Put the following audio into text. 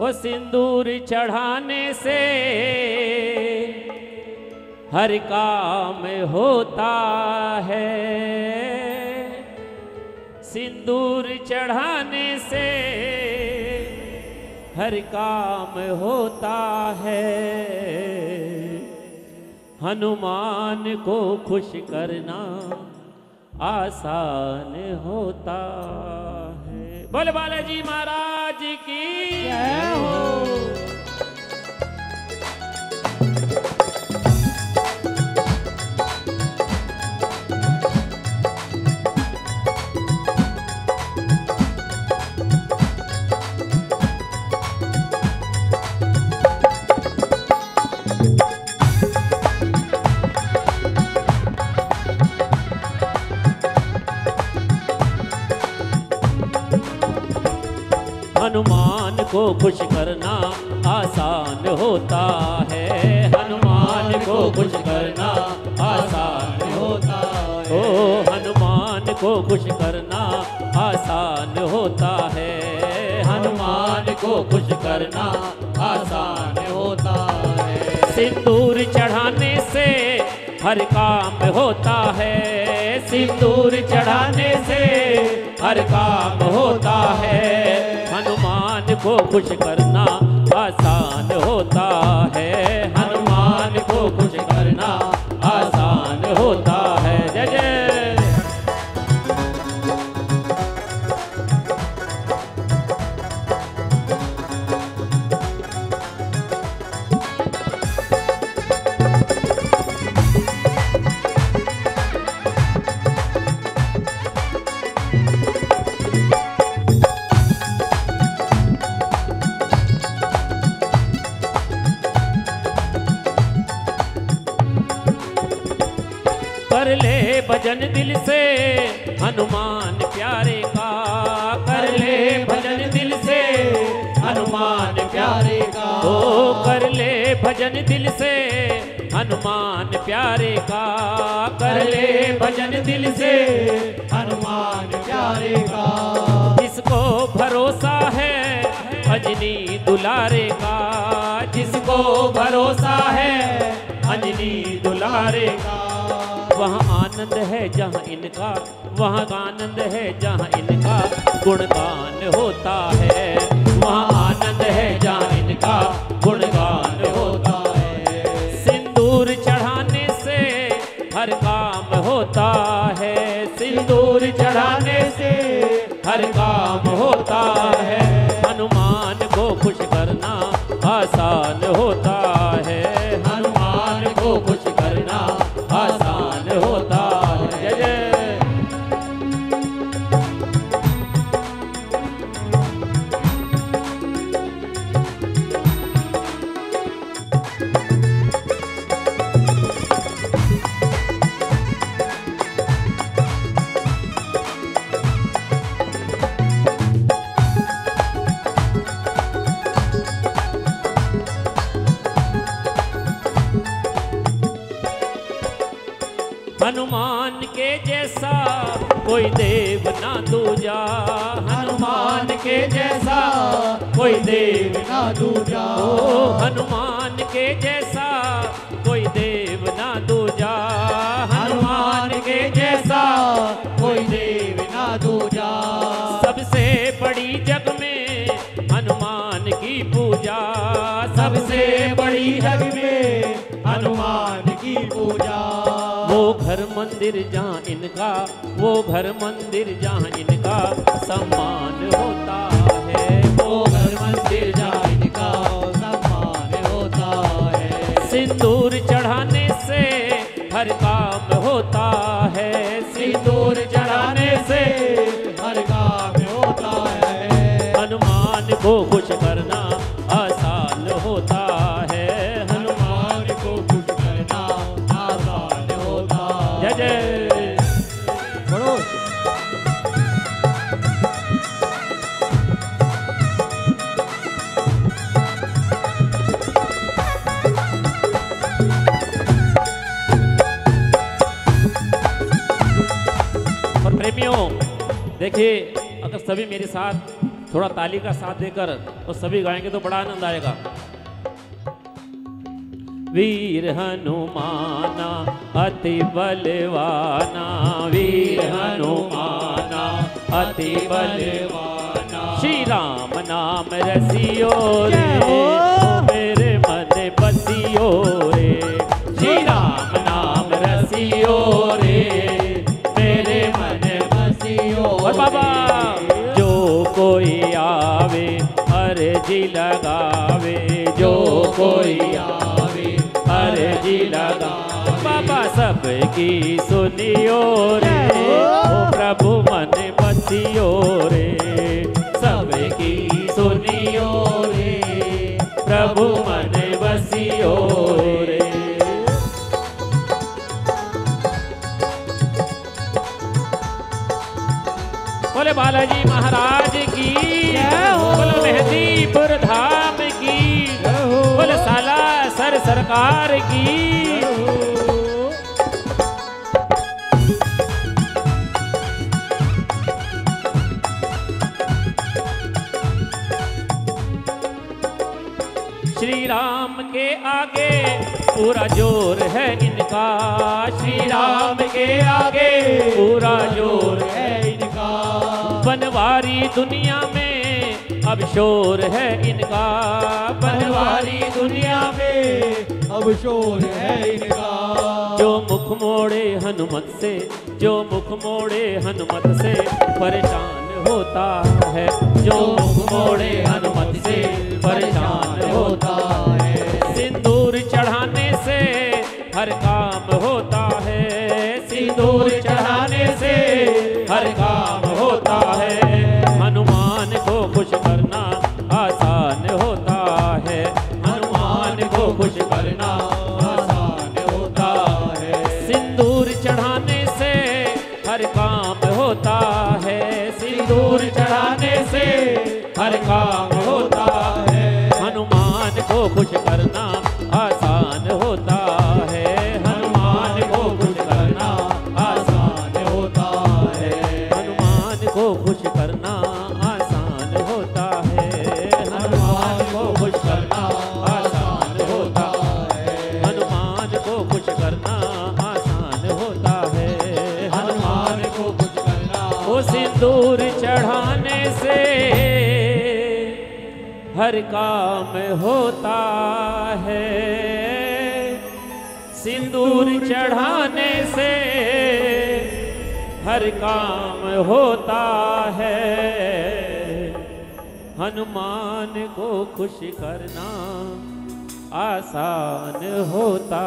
वो सिंदूर चढ़ाने से हर काम होता है। सिंदूर चढ़ाने से हर काम होता है। हनुमान को खुश करना आसान होता है। बोल बालाजी महाराज की। खुश करना आसान होता है। हनुमान को खुश करना आसान होता है। ओ, हनुमान को खुश करना आसान होता है। हनुमान को खुश करना आसान होता है। सिंदूर चढ़ाने से हर काम होता है। सिंदूर चढ़ाने से हर काम होता है। को खुश करना। ले भजन दिल से। हनुमान प्यारे का कर ले भजन दिल से। हनुमान प्यारे का। ओ, कर ले भजन दिल से। हनुमान प्यारे का कर ले भजन दिल से। हनुमान प्यारे का। जिसको भरोसा है, अजनी दुलारे का। जिसको भरोसा है, अजनी दुलारे का। वहाँ आनंद है जहाँ इनका, वहाँ आनंद है जहाँ इनका गुणगान होता है। वहाँ आनंद है जहाँ हनुमान के जैसा कोई देव ना दूजा। हनुमान के जैसा कोई देव ना दूजा। ओ हनुमान के जैसा कोई देव ना दूजा। हनुमान के जैसा कोई देव ना दूजा। सबसे बड़ी जग में हनुमान की पूजा। सबसे बड़ी जग में हनुमान घर मंदिर जहाँ इनका, वो घर मंदिर जहाँ इनका सम्मान होता है। वो घर मंदिर जहाँ इनका सम्मान होता है। सिंदूर चढ़ाने से हर काम होता है। सिंदूर प्रेमियों देखिए अगर सभी मेरे साथ थोड़ा ताली का साथ देकर और सभी गाएँगे तो बड़ा आनंद आएगा। वीर हनुमाना अति बलवाना वीर हनुमाना अति बलवाना। श्री राम नाम रसियो रे मेरे मन बसियो रे। श्री राम नाम रसियो कोई आवे अर्जी लगा बाबा सबकी सुनियो रे, ओ प्रभु मन बसियो रे। सबकी सुनियो रे, प्रभु मन बसियो रे। बोले बालाजी महाराज सरकार की। श्री राम के आगे पूरा ज़ोर है इनका। श्री राम के आगे पूरा ज़ोर है इनका। बनवारी दुनिया में अब शोर है इनका बनवारी दुनिया में। अब शोर है इनका। जो मुख मोड़े हनुमत से जो मुख मोड़े हनुमत से परेशान होता है। जो मुख मोड़े हनुमत से परेशान होता है। सिंदूर चढ़ाने से हर काम होता है। सिंदूर है सिंदूर चढ़ाने से हर काम होता है। सिंदूर चढ़ाने से हर काम होता है। हनुमान को खुश करना आसान होता